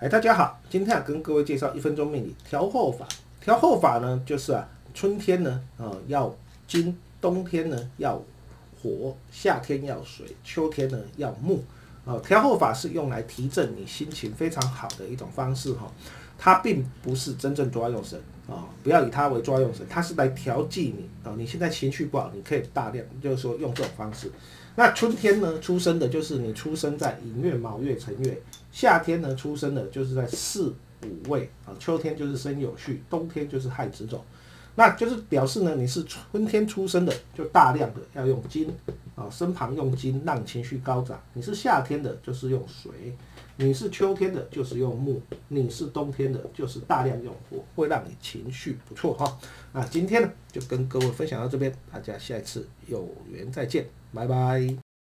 哎，大家好，今天啊跟各位介绍一分钟命理调候法。调候法呢，就是啊，春天呢，啊要金，冬天呢要火，夏天要水，秋天呢要木。啊，调候法是用来提振你心情非常好的一种方式哈。它并不是真正抓用神啊，不要以它为抓用神，它是来调剂你啊。你现在情绪不好，你可以大量就是说用这种方式。那春天呢出生的，就是你出生在寅月、卯月、辰月；夏天呢出生的，就是在巳午未啊；秋天就是申酉戌，冬天就是亥子丑。那就是表示呢，你是春天出生的，就大量的要用金啊，身旁用金，让情绪高涨。你是夏天的，就是用水；你是秋天的，就是用木；你是冬天的，就是大量用火，会让你情绪不错哈。那今天呢，就跟各位分享到这边，大家下一次有缘再见，拜拜。